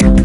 face.